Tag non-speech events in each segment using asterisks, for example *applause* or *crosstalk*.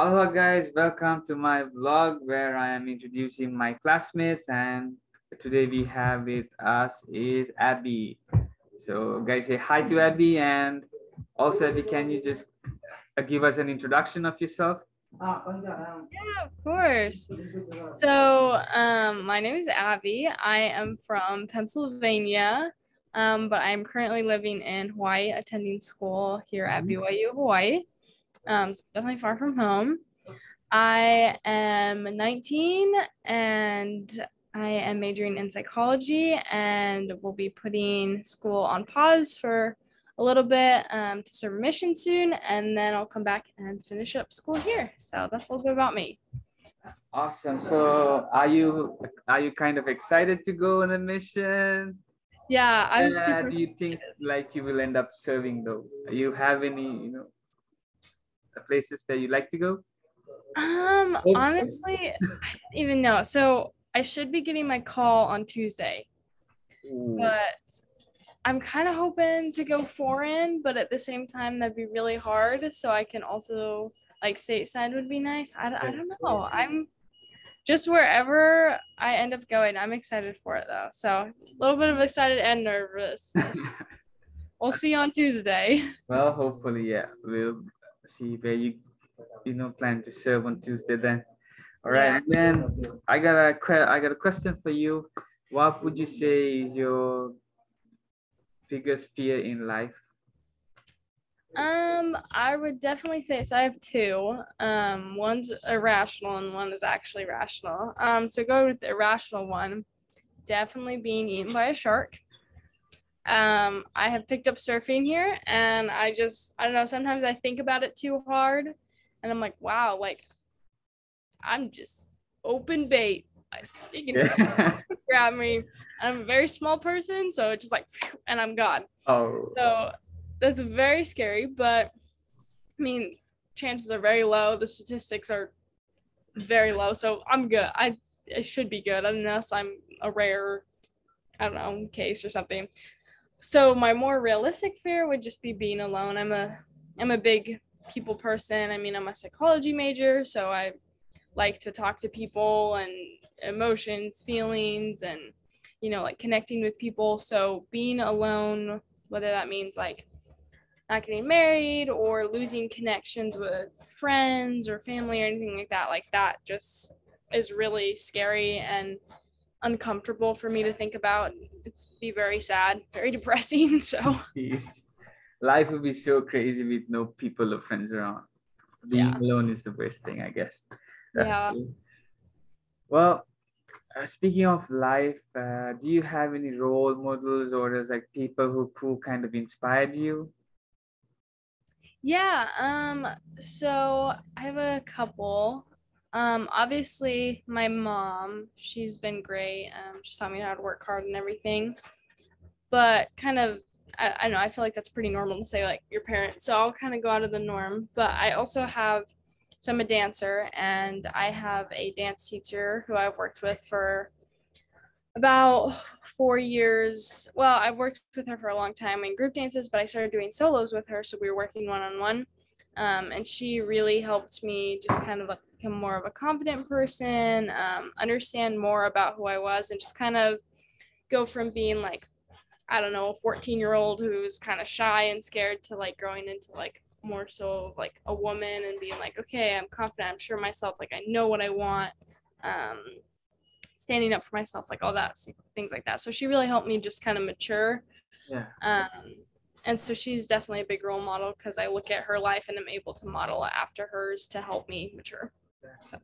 Aloha guys, welcome to my vlog where I am introducing my classmates and today we have with us is Abbie. So guys say hi to Abbie and also Abbie, can you just uh, give us an introduction of yourself? Yeah, of course. So, um, my name is Abbie. I am from Pennsylvania, um, but I'm currently living in Hawaii, attending school here at BYU Hawaii. Um, so definitely far from home. I am 19 and I am majoring in psychology and will be putting school on pause for a little bit um, to serve a mission soon, and then I'll come back and finish up school here. So that's a little bit about me. That's awesome. So are you are you kind of excited to go on a mission? Yeah, I'm Uh, super. do you think like you will end up serving though? You have any, you know, places where you like to go? Um, Oh. honestly, I don't even know. So I should be getting my call on Tuesday, Ooh. but I'm kind of hoping to go foreign, but at the same time, that'd be really hard. So I can also like stateside would be nice. I, I don't know. I'm just wherever I end up going, I'm excited for it though. So a little bit of excited and nervous. *laughs* we'll see you on Tuesday. well, hopefully, yeah, we'll see where you, you know, plan to serve on Tuesday then. All right, and then I got a que- I got a question for you. What would you say is your biggest fear in life? Um, I would definitely say so. I have two. Um, one's irrational and one is actually rational. Um, so go with the irrational one. Definitely being eaten by a shark. Um, I have picked up surfing here, and I just I don't know. Sometimes I think about it too hard, and I'm like, wow, like I'm just open bait. I you can just grab *laughs* me. I'm a very small person, so it's just like, and I'm gone. oh, So that's very scary, but I mean, chances are very low. The statistics are very low, so I'm good. I it should be good unless I'm a rare, I don't know, case or something. So my more realistic fear would just be being alone. I'm a I'm a big people person. I mean, I'm a psychology major, so I like to talk to people and emotions, feelings, and you know, like connecting with people. So being alone, whether that means like not getting married or losing connections with friends or family or anything like that, like that just is really scary and uncomfortable for me to think about. It's be very sad, very *laughs* depressing. So life would be so crazy with no people or friends around. Being Yeah. alone is the worst thing, I guess. Yeah. true. Well, uh, speaking of life, uh, do you have any role models or there's like people who, who kind of inspired you? Yeah, um, so I have a couple. Um, obviously my mom, she's been great. Um, she taught me how to work hard and everything. But kind of I, I know, I feel like that's pretty normal to say like your parents. So I'll kind of go out of the norm. But I also have so I'm a dancer and I have a dance teacher who I've worked with for about four years. Well, I've worked with her for a long time in group dances, but I started doing solos with her. So we were working one on one. And she really helped me just kind of like become more of a confident person, um, understand more about who I was, and just kind of go from being like, I don't know, a 14 year old who's kind of shy and scared to like growing into like more so like a woman and being like, okay, I'm confident, I'm sure of myself, like I know what I want. Um, standing up for myself, like all that things like that. So she really helped me just kind of mature. Yeah. Um, and so she's definitely a big role model because I look at her life and I'm able to model after hers to help me mature. So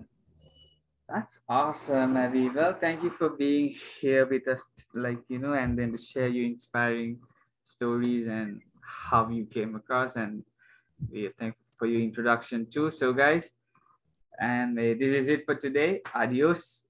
That's awesome, Abbie. Well, thank you for being here with us, like, you know, and then to share your inspiring stories and how you came across. And we are thankful for your introduction too. So, guys, and uh, this is it for today. Adios.